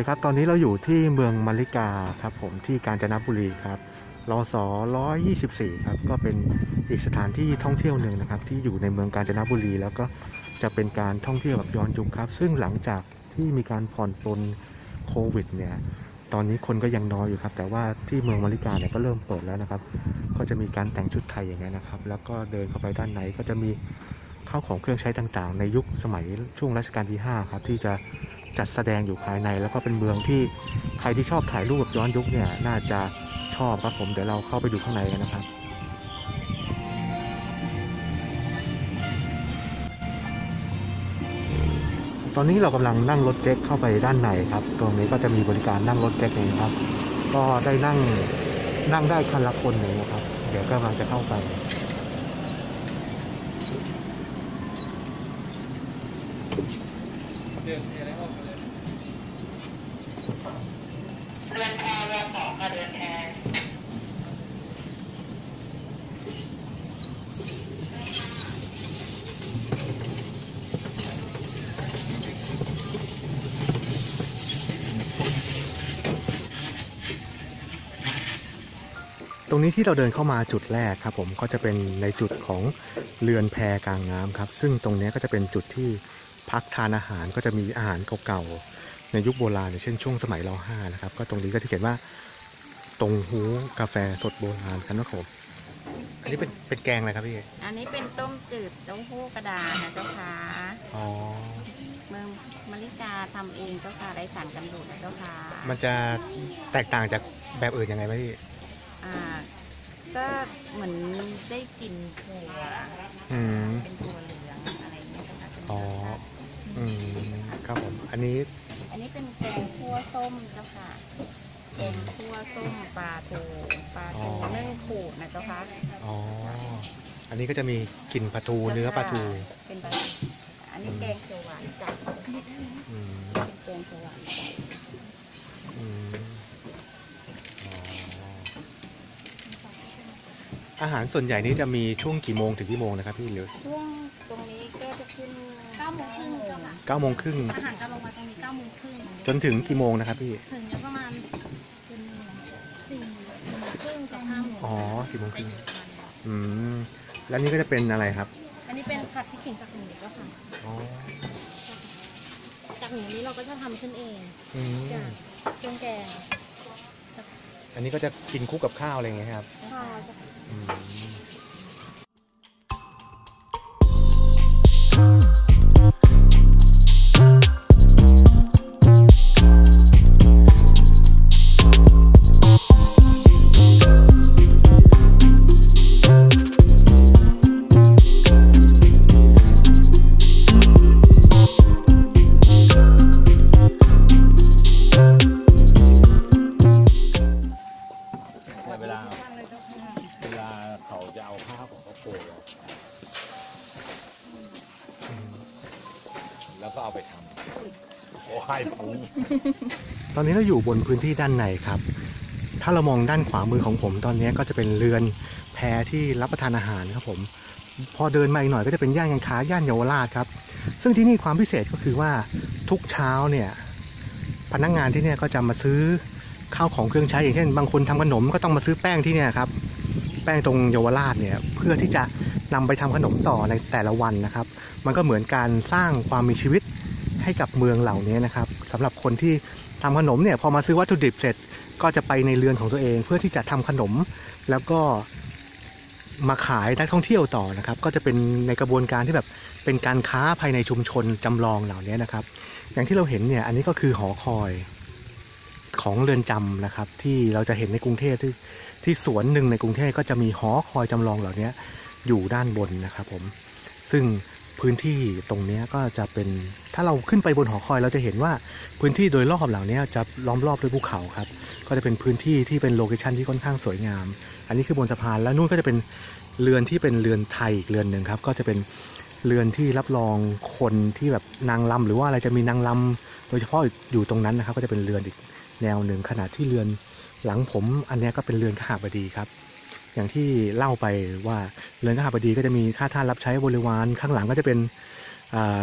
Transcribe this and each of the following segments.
ดีครับ ตอนนี้เราอยู่ที่เมืองมาริกาครับผมที่กาญจนบุรีครับรอสอ124 ครับ ก็เป็นอีกสถานที่ท่องเที่ยวหนึ่งนะครับ ที่อยู่ในเมืองกาญจนบุรี แล้วก็จะเป็นการท่องเที่ยวแบบย้อนยุคครับ ซึ่งหลังจากที่มีการผ่อนปลนโควิดเนี่ยตอนนี้คนก็ยังน้อยอยู่ครับ แต่ว่าที่เมืองมาริกาเนี่ยก็เริ่มเปิดแล้วนะครับ ก็จะมีการแต่งชุดไทยอย่างเงี้ยนะครับ แล้วก็เดินเข้าไปด้านในก็จะมีข้าวของเครื่องใช้ต่างๆ ในยุคสมัยช่วงรัชกาลที่ 5 ครับที่จะ จัดแสดงอยู่ภายใน แล้วก็เป็นเมืองที่ใครที่ชอบถ่ายรูปแบบย้อนยุคเนี่ยน่าจะชอบครับผมเดี๋ยวเราเข้าไปดูข้างในกันนะครับตอนนี้เรากำลังนั่งรถเจ็ตเข้าไปด้านในครับ ตรงนี้ก็จะมีบริการนั่งรถเจ็ตเองครับ ก็ได้นั่งนั่งได้คันละคนเลยนะครับ เดี๋ยวกำลังจะเข้าไป เรือนแพเรือสองกับเรือนแพ ตรงนี้ที่เราเดินเข้ามาจุดแรกครับผมก็จะเป็นในจุดของเรือนแพกลางน้ำครับ ซึ่งตรงนี้ก็จะเป็นจุดที่พักทานอาหารก็จะมีอาหารเก่าๆในยุคโบราณอย่างเช่นช่วงสมัยรห้านะครับก็ตรงนี้ก็จะเขียนว่าตรงหูกาแฟสดโบราณครับนะครับผมอันนี้เป็นเป็นแกงอะไรครับพี่อันนี้เป็นต้มจืดเต้าหู้กระดานนะเจ้าค่ะอ๋อเมืองมะลิกาทำเองเจ้าค่ะไรสารกันบูดนะเจ้าค่ะมันจะแตกต่างจากแบบอื่นยังไงไหมพี่ อ่า ก็เหมือนได้กลิ่นถั่วอืมเป็นถั่วเหลืองอะไรอย่างเงี้ยเจ้าค่ะเป็นอ๋อ รสชาติอืม ครับผม อันนี้ อันนี้เป็นแกงคั่วส้มเจ้าค่ะแกงคั่วส้มปลาทูปลาทูนึ่งขูดนะเจ้าค่ะอ๋อ อันนี้ก็จะมีกลิ่นปลาทู เนื้อปลาทู เป็นปลาทูอันนี้แกงเขียวหวานจัด อาหารส่วนใหญ่นี้จะมีช่วงกี่โมงถึงกี่โมงนะครับพี่หรือช่วงตรงนี้ก็จะขึ้นเก้าโมงครึ่งเจ้าค่ะเก้าโมงครึ่งอาหารจะลงมาตรงนี้เก้าโมงครึ่งจนถึงกี่โมงนะครับพี่ถึงเนี่ยประมาณเป็นสี่สี่โมงครึ่งกับห้าโมงอ๋อสี่โมงครึ่งอืมแล้วนี่ก็จะเป็นอะไรครับ อันนี้เป็นผัดพริกขิงจากหมูเจ้าค่ะอ๋อจากหมูนี้เราก็จะทำขึ้นเองอืม จากเครื่องแกง อันนี้ก็จะกินคู่กับข้าวอะไรอย่างเงี้ยครับ ค่ะเจ้าค่ะอืมำโอ้ยฟุ้งตอนนี้เราอยู่บนพื้นที่ด้านในครับ ถ้าเรามองด้านขวามือของผม ตอนนี้ก็จะเป็นเรือนแพที่รับประทานอาหารครับผม พอเดินมาอีกหน่อยก็จะเป็นย่านการค้าย่านเยาวราชครับ ซึ่งที่นี่ความพิเศษก็คือว่าทุกเช้าเนี่ยพนักงานที่เนี่ยก็จะมาซื้อข้าวของเครื่องใช้อย่างเช่น บางคนทำขนมก็ต้องมาซื้อแป้งที่เนี่ยครับ แป้งตรงเยาวราชเนี่ยเพื่อที่จะนำไปทำขนมต่อในแต่ละวันนะครับ มันก็เหมือนการสร้างความมีชีวิต ให้กับเมืองเหล่านี้นะครับสำหรับคนที่ทำขนมเนี่ยพอมาซื้อวัตถุดิบเสร็จก็จะไปในเรือนของตัวเอง เพื่อที่จะทำขนม แล้วก็มาขายนักท่องเที่ยวต่อนะครับ ก็จะเป็นในกระบวนการที่แบบเป็นการค้าภายในชุมชนจำลองเหล่านี้นะครับ อย่างที่เราเห็นเนี่ยอันนี้ก็คือหอคอยของเรือนจำนะครับ ที่เราจะเห็นในกรุงเทพที่ที่สวนหนึ่งในกรุงเทพก็จะมีหอคอยจำลองเหล่านี้อยู่ด้านบนนะครับผมซึ่ง พื้นที่ตรงนี้ก็จะเป็นถ้าเราขึ้นไปบนหอคอยเราจะเห็นว่าพื้นที่โดยรอบเหล่านี้จะล้อมรอบด้วยภูเขาครับก็จะเป็นพื้นที่ที่เป็น location ที่ค่อนข้างสวยงาม อันนี้คือบนสะพานแล้วนู่นก็จะเป็นเรือนที่เป็นเรือนไทยอีกเรือนหนึ่งครับก็จะเป็นเรือนที่รับรองคนที่แบบนางรำหรือว่าอะไรจะมีนางรำโดยเฉพาะอยู่ตรงนั้นนะครับ ก็จะเป็นเรือนอีกแนวหนึ่งขณะที่เรือนหลังผมอันนี้ก็เป็นเรือนขหบดีครับ อย่างที่เล่าไปว่าเรือนข้าพดีก็จะมีข้าท่านรับใช้บริวารข้างหลังก็จะเป็น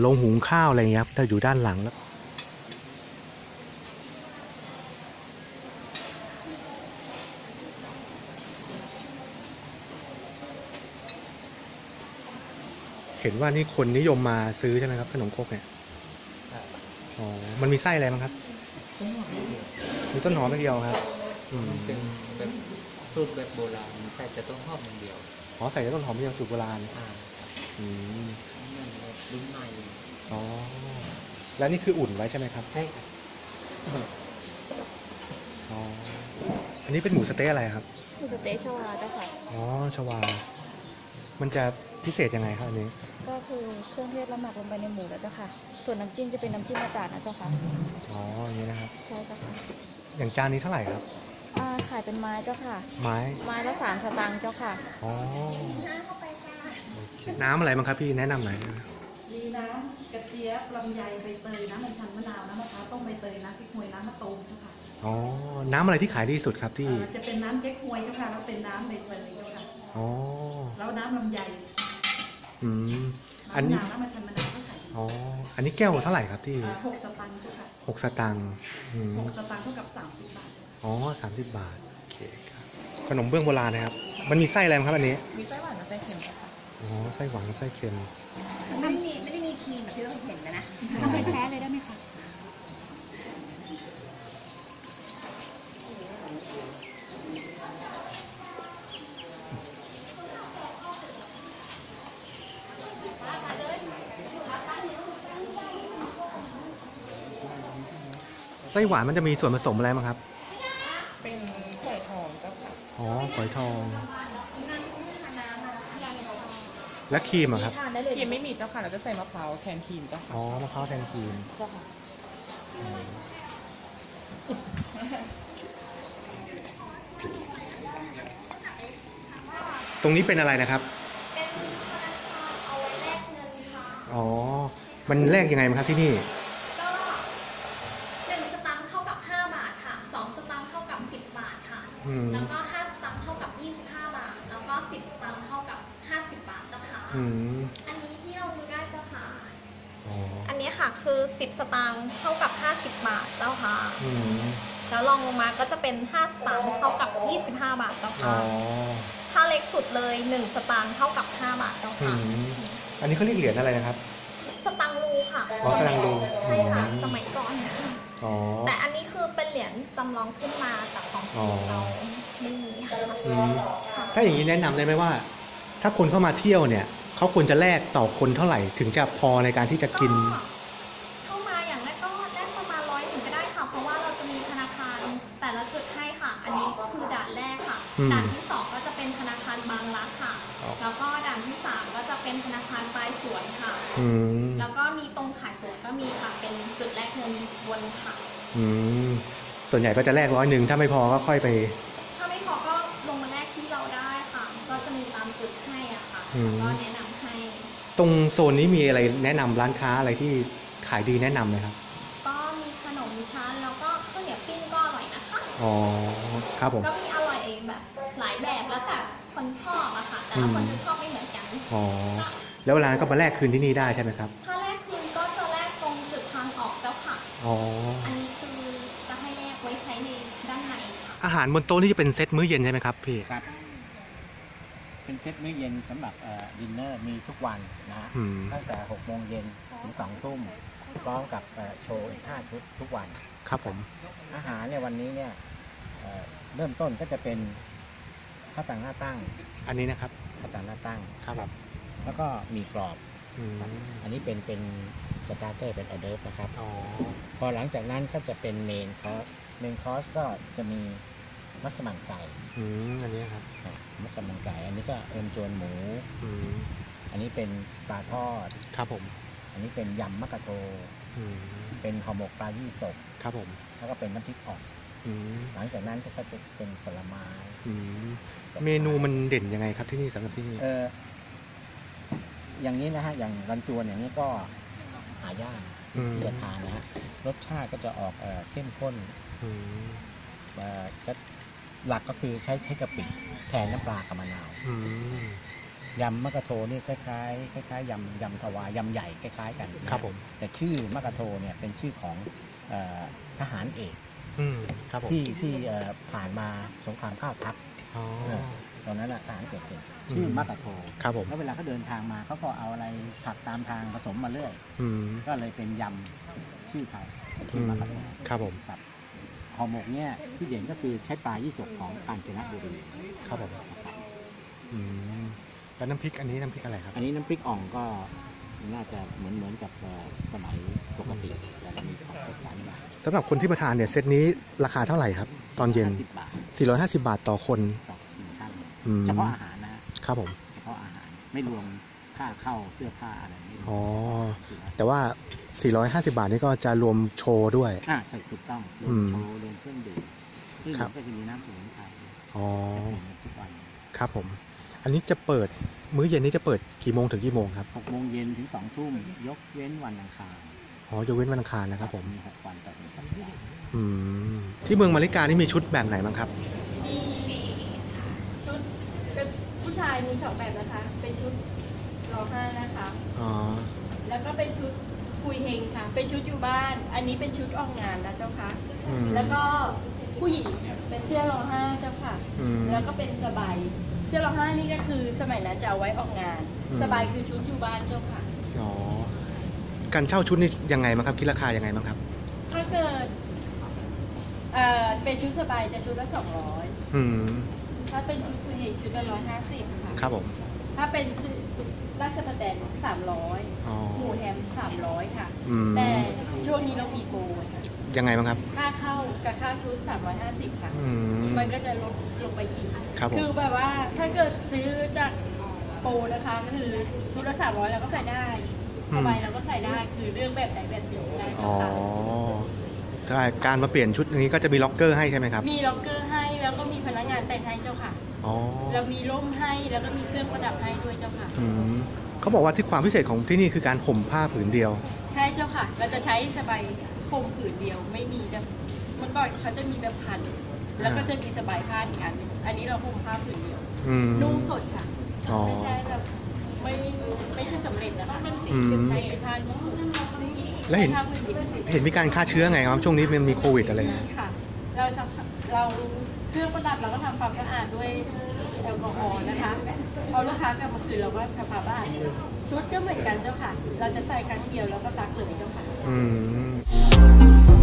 โรงหุงข้าวอะไรเงี้ยถ้าอยู่ด้านหลังแล้วเห็นว่านี่คนนิยมมาซื้อใช่ไหมครับ ขนมครกเนี่ยอ๋อ มันมีไส้อะไรบ้างครับ มีต้นหอมไม่เดียวครับ อืมเป็น สูตรแบบโบราณแต่จะต้องหอมอย่างเดียวอ๋อใส่ต้นหอมอย่างสูตรโบราณอ่าอืมนั่นแบบรุ่นใหม่อ๋อแล้วนี่คืออุ่นไว้ใช่ไหมครับใช่ครับอ๋ออันนี้เป็นหมูสะเต๊ะอะไรครับคือสเต๊ะชวาเจ้าค่ะอ๋อชวา มันจะพิเศษยังไงครับอันนี้ ก็คือเครื่องเทศเราหมักลงไปในหมูแล้วเจ้าค่ะ ส่วนน้ำจิ้มจะเป็นน้ำจิ้มมาจาดนะเจ้าค่ะ อ๋ออย่างนี้นะครับ ใช่เจ้าค่ะ อย่างจานนี้เท่าไหร่ครับ อ่าขายเป็นไม้เจ้าค่ะ ไม้ไม้ละสามสตางค์เจ้าค่ะอ๋อน้ำอะไรบ้างครับพี่แนะนำหน่อยมีน้ำกระเจี๊ยบลำไยใบเตยน้ำมันชันมะนาวน้ำมะพร้าวต้มใบเตยน้ำพริกหวยน้ำมะตูมเจ้าค่ะอ๋อ น้ำอะไรที่ขายดีที่สุดครับที่ เอ่อจะเป็นน้ำเก๊กฮวยเจ้าค่ะแล้วเป็นน้ำใบเตยเจ้าค่ะอ๋อ แล้วน้ำลำไยอืม อันน้ำมะนี้นาวน้ำมันชันมะนาวก็ขายดีอ๋อ อันนี้แก้วเท่าไหร่ครับที่เอ่อหกสตังค์เจ้าค่ะหกสตังค์อืมหกสตังค์เท่ากับสามสิบบาทเจ้าค่ะ อ๋อสามสิบบาท โอเคครับ ขนมเบื้องโบราณนะครับ มันมีไส้อะไรบ้างครับอันนี้ มีไส้หวานกับไส้เค็มค่ะอ๋อ ไส้หวานกับไส้เค็ม ไม่ได้มีไม่ได้มีครีมแบบที่เราเห็นนะนะทำเป็นแท้เลยได้ไหมคะไส้หวานมันจะมีส่วนผสมอะไรบ้างครับ เป็นไก่ทองเจ้าค่ะ อ๋อฝอยทอง และครีมอะครับ ทานได้เลยครีมไม่มีเจ้าค่ะเราจะใส่มะพร้าวแทนครีมเจ้าค่ะอ๋อมะพร้าวแทนครีมเจ้าค่ะตรงนี้เป็นอะไรนะครับเอาไว้แลกเงินค่ะ อ๋อ มันแลกยังไงมั้งครับที่นี่ ก็หนึ่งสตางค์เท่ากับ5บาทค่ะสองสตางค์เท่ากับ10บาทค่ะ อืม แล้วก็ห้าสตางค์เท่ากับ 25 บาท แล้วก็10สตางค์เท่ากับ 50 บาทเจ้าค่ะ อืม อันนี้ที่เราดูได้เจ้าค่ะ อ๋อ อันนี้ค่ะคือ 10 สตางค์เท่ากับ 50 บาทเจ้าค่ะ อืมแล้วลองลงมาก็จะเป็น 5 สตางค์เท่ากับ 25 บาทเจ้าอ๋อค่ะถ้าเล็กสุดเลย 1 สตางค์เท่ากับ 5 บาทเจ้าอืค่ะมอันนี้เขาเรียกเหรียญอะไรนะครับ สตังค์รูค่ะอ๋อสตังค์รูใช่ค่ะ อืม สมัยก่อน อ๋อ แต่อันนี้คือเป็นเหรียญจำลองขึ้นมาแต่ของจริงเราไม่มีค่ะอืม ค่ะ ถ้าอย่างนี้แนะนำได้ไหมว่า ถ้าคนเข้ามาเที่ยวเนี่ยเขาควรจะแลกต่อคนเท่าไหร่ถึงจะพอในการที่จะกิน ก็ ละจุดให้ค่ะ อันนี้คือด่านแรกค่ะ อืมด่านที่สองก็จะเป็นธนาคารบางรักค่ะอ๋อแล้วก็ด่านที่สามก็จะเป็นธนาคารปลายสวนค่ะ อืมแล้วก็มีตรงขายตั๋วก็มีค่ะ เป็นจุดแลกเงินวนค่ะ อืมส่วนใหญ่ก็จะแลกร้อยหนึ่งถ้าไม่พอก็ค่อยไป ถ้าไม่พอก็ลงมาแลกที่เราได้ค่ะ ก็จะมีตามจุดให้อะค่ะอืมก็แนะนำให้ ตรงโซนนี้มีอะไรแนะนำร้านค้าอะไรที่ขายดีแนะนำไหมครับ ก็มีขนมชั้นแล้วก็ข้าวเหนียวปิ้งก็อร่ อยนะคะอ๋อครับผม ก็มีอร่อยแบบหลายแบบแล้วแต่คนชอบอะค่ะ แต่ละคนจะชอบไม่เหมือนกัน อ๋อ แล้วเวลาก็มาแลกคืนที่นี่ได้ใช่ไหมครับ ถ้าแลกคืนก็จะแลกตรงจุดทางออกเจ้าค่ะ อ๋อ อันนี้คือจะให้แลกไว้ใช้ในด้านในค่ะ อาหารบนโต๊ะนี่จะเป็นเซตมื้อเย็นใช่ไหมครับพี่ ครับ เป็นเซตมื้อเย็นสำหรับดินเนอร์มีทุกวันนะฮะอืมตั้งแต่6โมงเย็นถึง2ทุ่มพร้อมกับเอ่อโชว์อีก5ชุดทุกวัน ครับผม อาหารในวันนี้เนี่ย เอ่อเริ่มต้นก็จะเป็นข้าวตังหน้าตั้งอันนี้นะครับข้าวตังหน้าตั้ง ครับแล้วก็มีกรอบ อืมอันนี้เป็นเป็น starter เป็นออเดิร์ฟนะครับ อ๋อพอหลังจากนั้นก็จะเป็น main course main course ก็จะมีมัสมั่นไก่อืมอันนี้ครับนะมัสมั่นไก่ อันนี้ก็เอิมจวนหมู อืมอันนี้เป็นปลาทอด ครับผมอันนี้เป็นยำมะกะโท อืมเป็นห่อหมกปลายี่สกครับผมแล้วก็เป็นน้ำพริกอ่อง อืมหลังจากนั้นก็จะเป็นผลไม้อืมเมนูมันเด่นยังไงครับที่นี่สำหรับที่นี่เอออย่างนี้นะฮะอย่างรันจวนอย่างนี้ก็หายากอืมที่จะทานนะฮะรสชาติก็จะออกเอ่อเข้มข้นอืมเอ่อก็หลักก็คือใช้ใช้กะปิแทนน้ำปลากับมะนาวอืมยำมะกะโทนี่คล้ายๆคล้ายๆยำยำถวายยำใหญ่คล้ายๆกันนะฮะ ครับผม แต่ชื่อมะกะโทเนี่ยเป็นชื่อของเออทหารเอก อืมครับผมที่ที่เอ่อผ่านมาสงครามข้าวทัพอ๋อตอนนั้นน่ะทหารเกิดเหตุชื่ออืมมักกะโทครับผมแล้วเวลาเขาเดินทางมาเขาก็เอาอะไรผัดตามทางผสมมาเรื่อย อืม ก็เลยเป็นยำชื่อเขาอืชื่อมมักกะโทครับผม ครับห่อหมกเนี่ยที่เด่นก็คือใช้ปลายี่สกของกาญจนบุรีครับผม นะครับ อืมแล้วน้ำพริกอันนี้น้ำพริกอะไรครับ อันนี้น้ำพริกอ่องก็ น่าจะเหมือนเหมือนกับเอ่อสมัยปกติแต่จะมีของสดหวานบาทสำหรับคนที่มาทานเนี่ยเซตนี้ราคาเท่าไหร่ครับ ตอนเย็นสิบบาท450 บาทต่อคนต่อหนึ่งท่านอืมเฉพาะอาหารนะฮะครับผมเฉพาะอาหารไม่รวมค่าเข้าเสื้อผ้าอะไรไม่รวมอ๋อสี่ร้อยแต่ว่า 450 บาทนี่ก็จะรวมโชว์ด้วย อ่าใช่ถูกต้องรวอืมมโชว์รวมเครื่องดื่มเครื่องครัดื่บ มก็จะมีน้ำสมุนไพรอ๋อ จะเป็นทุกวัน ครับผม อันนี้จะเปิดมื้อเย็นนี้จะเปิดกี่โมงถึงกี่โมงครับหกโมงเย็นถึงสองทุ่มยกเว้นวันอังคารอ๋อยกเว้นวันอังคารนะครับ ผมมีหกวันต่อหนึ่งสัปดาห์อืมที่เมืองมาริกานี่มีชุดแบบไหนบ้างครับ มีชุดเป็นผู้ชายมีสองแบบนะคะ เป็นชุดรอห้านะคะ อ๋อแล้วก็เป็นชุดคุยเฮงค่ะ เป็นชุดอยู่บ้าน อันนี้เป็นชุดออกงานนะเจ้าค่ะอืมแล้วก็ ผู้หญิงเป็นเสื้อรอห้าเจ้าค่ะ อืม แล้วก็เป็นสบายเสื้อรอห้านี่ก็คือสมัยนั้นจะเอาไว้ออกงาน อืม สบายคือชุดอยู่บ้านเจ้าค่ะ อ๋อการเช่าชุดนี่ยังไงบ้างครับคิดราคายังไงบ้างครับ ถ้าเกิดเอ่อเป็นชุดสบายจะชุดละสองร้อยอืมถ้าเป็นชุดคุยเฮงชุดละร้อยห้าสิบค่ะ ครับผม ถ้าเป็นราชประแตนสามร้อยอ๋อ หมูแฮมสามร้อยค่ะ อืม แต่ช่วงนี้เรามีโปรค่ะ ยังไงบ้างครับ ค่าเข้ากับค่าชุด 350 ค่ะ อืม มันก็จะลดลงไปอีกครับผมคือแบบว่าถ้าเกิดซื้อจากโปรนะคะ คือชุดละ 300เราก็ใส่ได้สบายเราก็ใส่ได้ คือเรื่องแบบไหนแบบหนึ่งได้อ๋เจ้าอค่ะ ใช่การมาเปลี่ยนชุดอย่างนี้ก็จะมีล็อกเกอร์ให้ใช่ไหมครับ มีล็อกเกอร์ให้ แล้วก็มีพนักงานแต่งให้เจ้าค่ะ อ๋อเรามีร่มให้แล้วก็มีเครื่องประดับให้ด้วยเจ้าค่ะ อืมเขาบอกว่าที่ความพิเศษของที่นี่คือการห่มผ้าผืนเดียว ใช่เจ้าค่ะ เราจะใช้สบายผมผืนเดียวไม่มีแบบเมื่อก่อนเขาจะมีแบบพัน แล้วก็จะมีสบายผ้าอีกอันหนึ่งอันนี้เราห่มผ้าผืนเดียว อืม นุ่งสดค่ะ อ๋อ ไม่ใช่แบบไม่ไม่ใช่สำเร็จนะคะมันสีอืมเป็นใช้เป็นผ้านุ่งสดแล้วเห็นผ้าผืนเดียวเห็นมีการฆ่าเชื้อไงครับ ช่วงนี้มันมีโควิดอะไร มีค่ะ เราสัมผัสเรา เครื่องประดับเราก็ทำความสะอาดด้วยแอลกอฮอล์นะคะพอลูกค้ากลับมาคืนเราก็ทำความสะอาดชุดก็เหมือนกันเจ้าค่ะ เราจะใส่ครั้งเดียวแล้วก็ซักเลยเจ้าค่ะ อืม